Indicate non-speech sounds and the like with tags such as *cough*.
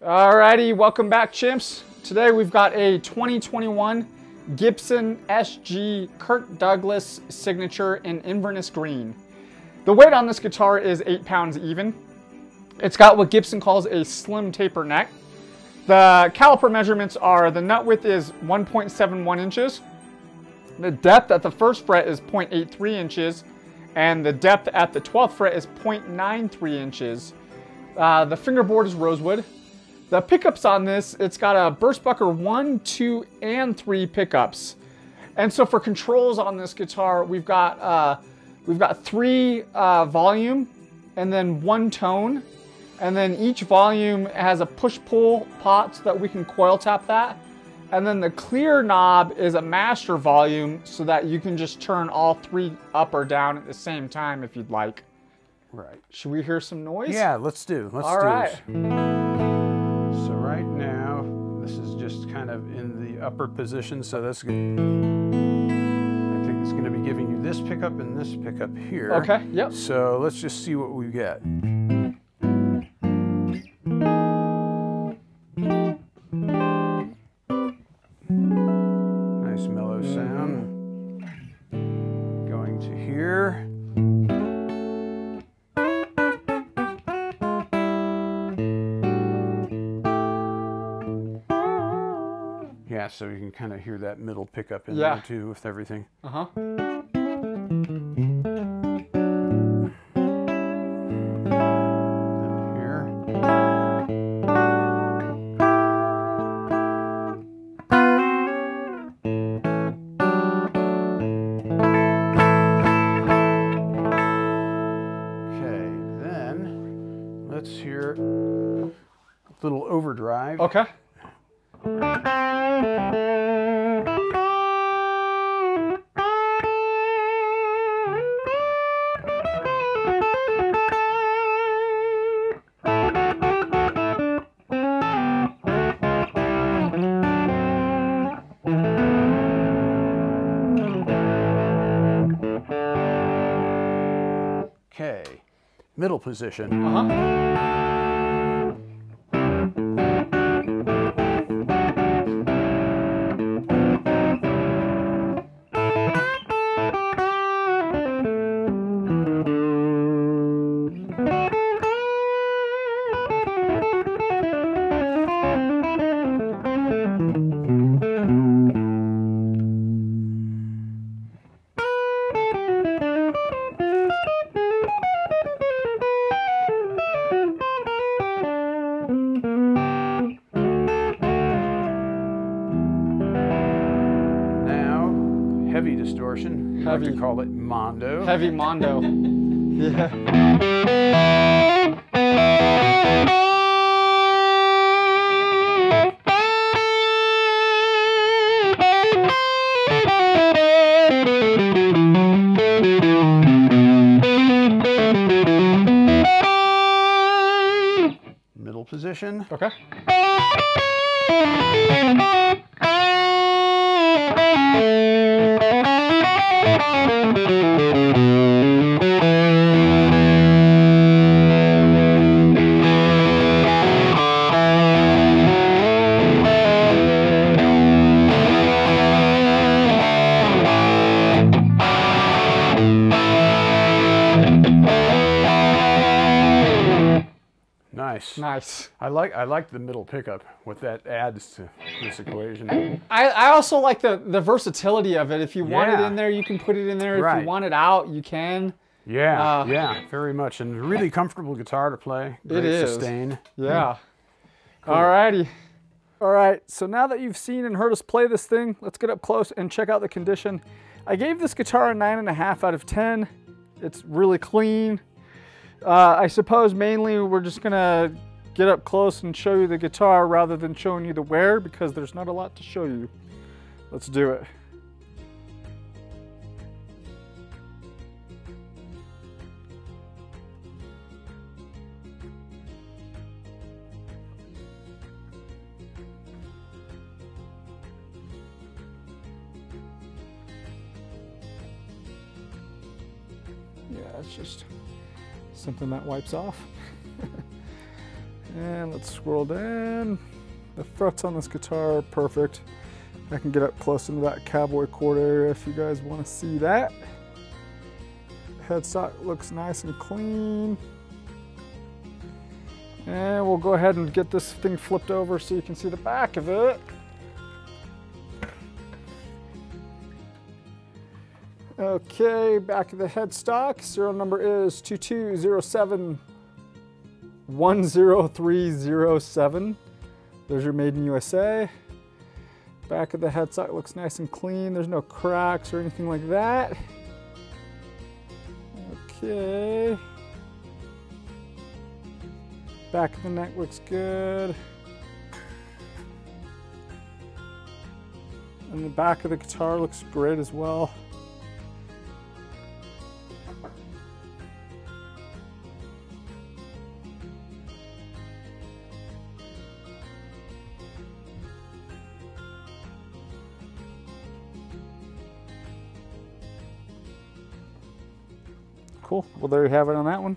Alrighty, welcome back chimps. Today we've got a 2021 Gibson SG Kirk Douglas signature in Inverness Green. The weight on this guitar is 8 pounds even. It's got what Gibson calls a slim taper neck. The caliper measurements are the nut width is 1.71 inches. The depth at the first fret is 0.83 inches and the depth at the 12th fret is 0.93 inches. Uh, the fingerboard is rosewood. The pickups on this, it's got a Burstbucker 1, 2, and 3 pickups. And so for controls on this guitar, we've got uh, we've got three uh, volume and then one tone. And then each volume has a push-pull pot so that we can coil tap that. And then the clear knob is a master volume so that you can just turn all three up or down at the same time if you'd like. Right. Should we hear some noise? Yeah, let's do. Let's All do right. Kind of in the upper position, so that's. I think it's going to be giving you this pickup and this pickup here. Okay, yep. So let's just see what we get. So you can kind of hear that middle pickup in Yeah. there too with everything. Uh-huh. Here. Okay. Then let's hear a little overdrive. Okay, middle position. Uh-huh. Now, heavy distortion. We like Heavy. to call it mondo. Heavy Mondo. *laughs* yeah. Middle position. Okay. Nice. I like I like the middle pickup. What that adds to this equation. I, I also like the, the versatility of it. If you want it in there, you can put it in there. If you want it out, you can. Yeah, Uh, yeah, very much, and really comfortable guitar to play. Great is. sustain. Yeah. All righty. All right, so now that you've seen and heard us play this thing, let's get up close and check out the condition. I gave this guitar a nine and a half out of 10. It's really clean. Uh, I suppose mainly we're just gonna get up close and show you the guitar rather than showing you the wear because there's not a lot to show you. Let's do it. Yeah, it's just something that wipes off. And let's scroll down. The frets on this guitar are perfect. I can get up close into that cowboy chord area if you guys want to see that. Headstock looks nice and clean. And we'll go ahead and get this thing flipped over so you can see the back of it. Okay, back of the headstock. Serial number is 2207-10307. There's your Made in USA. Back of the headstock looks nice and clean. There's no cracks or anything like that. Okay. Back of the neck looks good. And the back of the guitar looks great as well. Cool. Well, there you have it on that one.